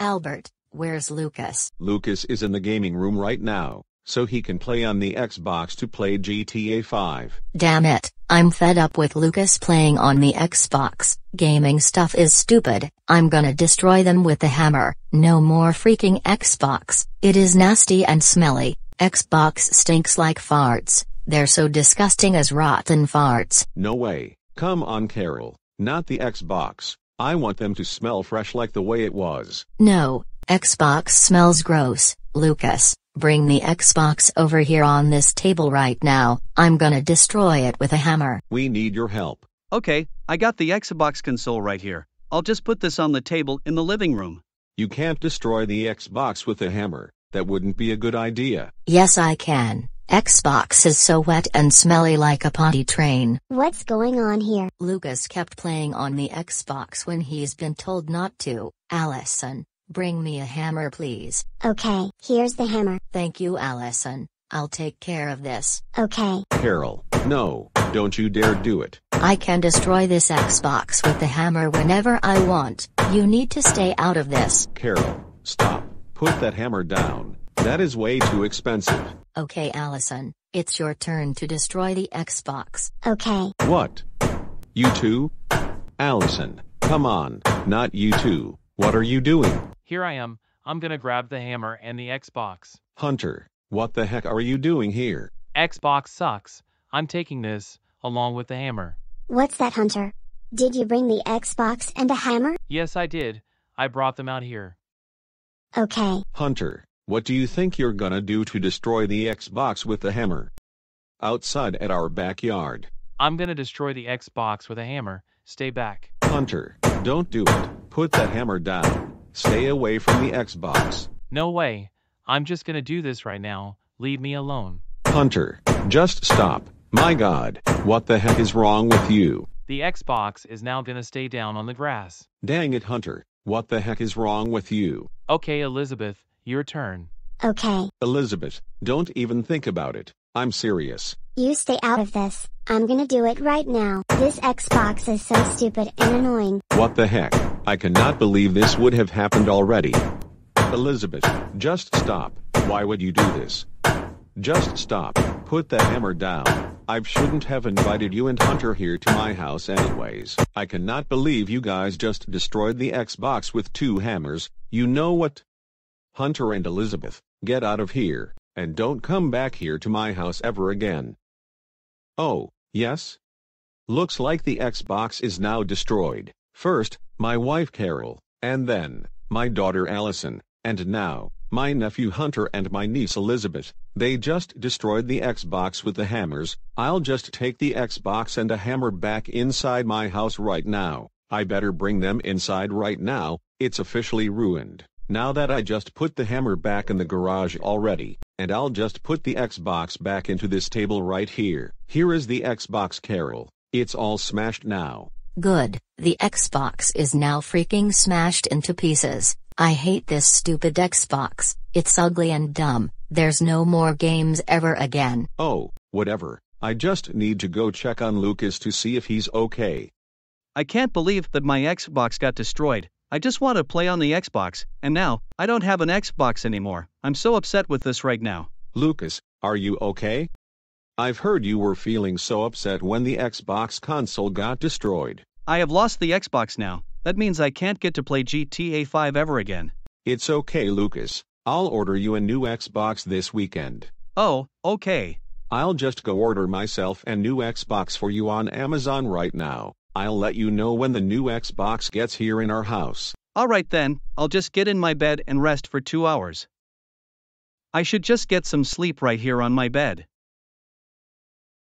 Albert, where's Lucas? Lucas is in the gaming room right now, so he can play on the Xbox to play GTA 5. Damn it, I'm fed up with Lucas playing on the Xbox. Gaming stuff is stupid, I'm gonna destroy them with the hammer. No more freaking Xbox, it is nasty and smelly. Xbox stinks like farts, they're so disgusting as rotten farts. No way. Come on, Carole. Not the Xbox. I want them to smell fresh like the way it was. No, Xbox smells gross, Lucas. Bring the Xbox over here on this table right now, I'm gonna destroy it with a hammer. We need your help. Okay, I got the Xbox console right here. I'll just put this on the table in the living room. You can't destroy the Xbox with a hammer. That wouldn't be a good idea. Yes, I can. Xbox is so wet and smelly like a potty train. What's going on here? Lucas kept playing on the Xbox when he's been told not to. Allyson, bring me a hammer please. Okay, here's the hammer. Thank you, Allyson. I'll take care of this. Okay. Carole, no, don't you dare do it. I can destroy this Xbox with the hammer whenever I want. You need to stay out of this. Carole, stop. Put that hammer down. That is way too expensive. Okay, Allyson, it's your turn to destroy the Xbox. Okay. What? You two? Allyson, come on, not you two. What are you doing? Here I am. I'm gonna grab the hammer and the Xbox. Hunter, what the heck are you doing here? Xbox sucks. I'm taking this, along with the hammer. What's that, Hunter? Did you bring the Xbox and a hammer? Yes, I did. I brought them out here. Okay. Hunter, what do you think you're gonna do to destroy the Xbox with the hammer? Outside at our backyard. I'm gonna destroy the Xbox with a hammer. Stay back. Hunter, don't do it. Put that hammer down. Stay away from the Xbox. No way. I'm just gonna do this right now. Leave me alone. Hunter, just stop. My god, what the heck is wrong with you? The Xbox is now gonna stay down on the grass. Dang it, Hunter, what the heck is wrong with you? Okay, Elizabeth, your turn. Okay. Elizabeth, don't even think about it. I'm serious. You stay out of this. I'm gonna do it right now. This Xbox is so stupid and annoying. What the heck? I cannot believe this would have happened already. Elizabeth, just stop. Why would you do this? Just stop. Put the hammer down. I shouldn't have invited you and Hunter here to my house anyways. I cannot believe you guys just destroyed the Xbox with two hammers. You know what? Hunter and Elizabeth, get out of here, and don't come back here to my house ever again. Oh, yes? Looks like the Xbox is now destroyed. First, my wife Carole, and then, my daughter Allyson, and now, my nephew Hunter and my niece Elizabeth. They just destroyed the Xbox with the hammers. I'll just take the Xbox and a hammer back inside my house right now. I better bring them inside right now, it's officially ruined. Now that I just put the hammer back in the garage already, and I'll just put the Xbox back into this table right here. Here is the Xbox Carole. It's all smashed now. Good, the Xbox is now freaking smashed into pieces. I hate this stupid Xbox, it's ugly and dumb, there's no more games ever again. Oh, whatever. I just need to go check on Lucas to see if he's okay. I can't believe that my Xbox got destroyed. I just want to play on the Xbox, and now, I don't have an Xbox anymore. I'm so upset with this right now. Lucas, are you okay? I've heard you were feeling so upset when the Xbox console got destroyed. I have lost the Xbox now. That means I can't get to play GTA 5 ever again. It's okay, Lucas. I'll order you a new Xbox this weekend. Oh, okay. I'll just go order myself a new Xbox for you on Amazon right now. I'll let you know when the new Xbox gets here in our house. Alright then, I'll just get in my bed and rest for two hours. I should just get some sleep right here on my bed.